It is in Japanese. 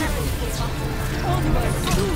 Onward to victory!